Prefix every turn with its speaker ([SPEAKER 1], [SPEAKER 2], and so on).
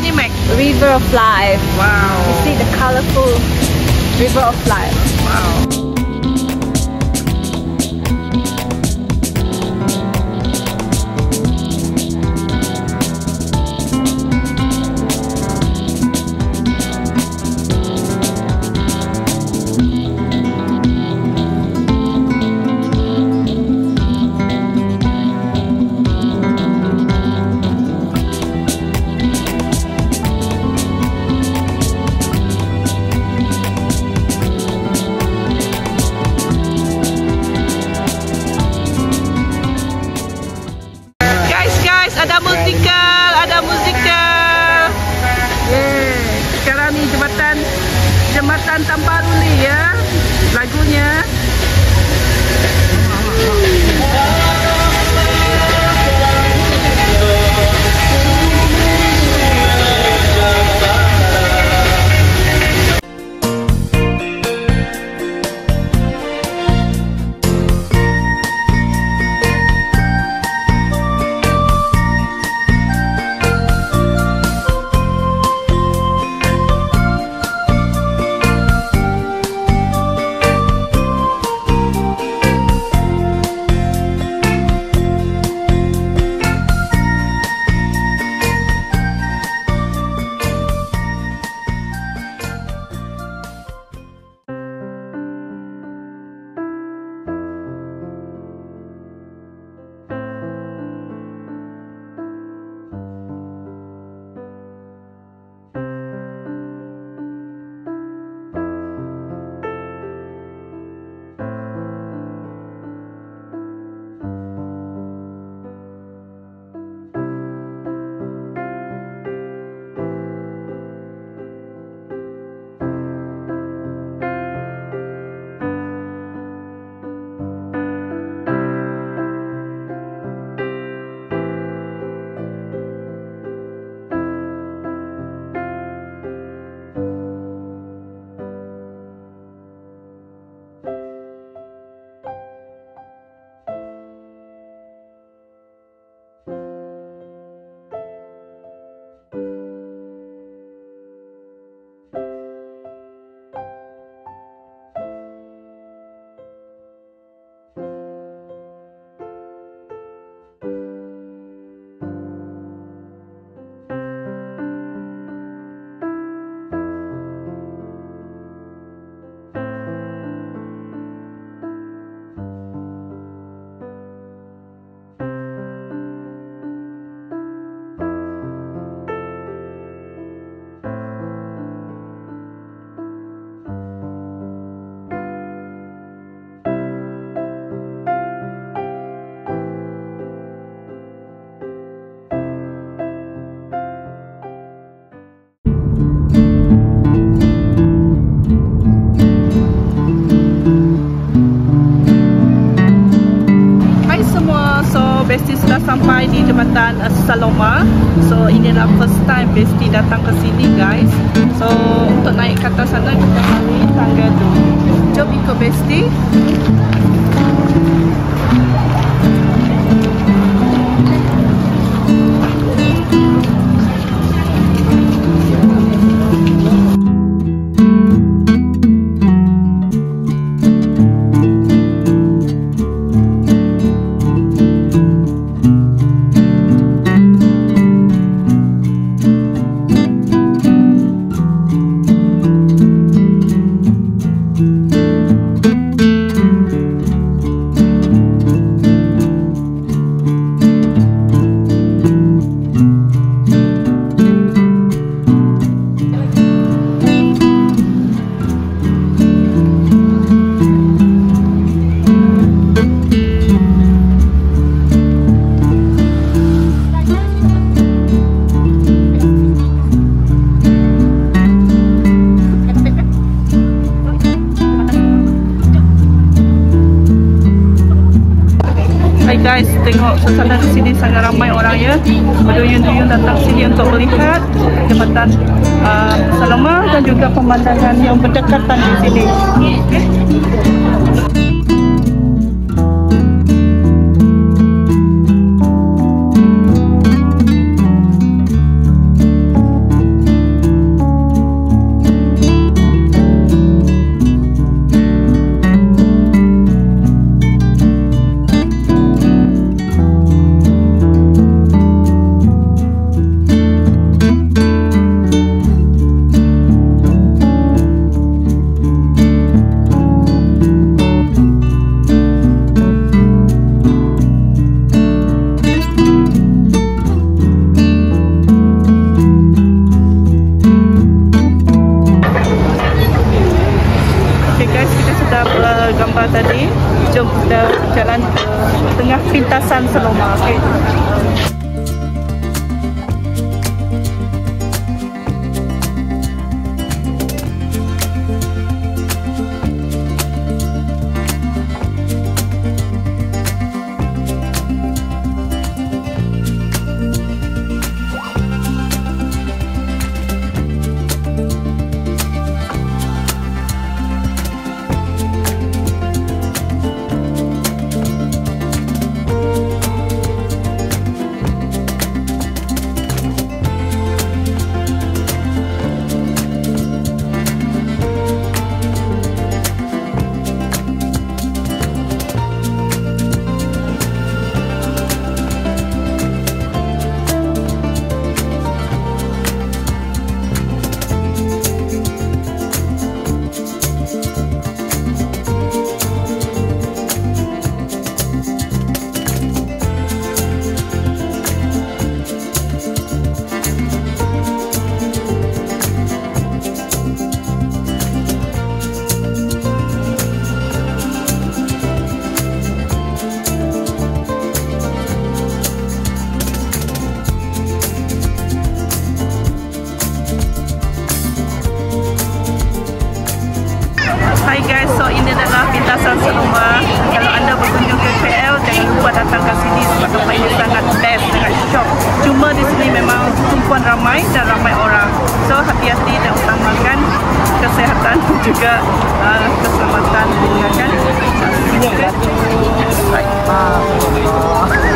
[SPEAKER 1] ni Mac?
[SPEAKER 2] River of Life.
[SPEAKER 1] Wow.
[SPEAKER 2] You see the colorful River of Life.
[SPEAKER 1] Wow. Ni jembatan jembatan Tamparuli ya. Lagunya. Sampai di jembatan uh, Saloma. So inilah first time Besti datang ke sini guys. So untuk naik ke atas sana kita melalui tangga tu Jom ikut Besti guys, tengok suasana di sini sangat ramai orang ya. Berduyun-duyun datang sini untuk melihat jembatan uh, Saloma dan juga pemandangan yang berdekatan di sini. guys kita sudah bergambar tadi jom kita jalan ke tengah pintasan Seloma Okay. Lupa datang ke sini sebab tempat ini sangat best, sangat shock. Cuma di sini memang tumpuan ramai dan ramai orang. So hati-hati dan utamakan kesehatan juga uh, keselamatan dunia kan. Right.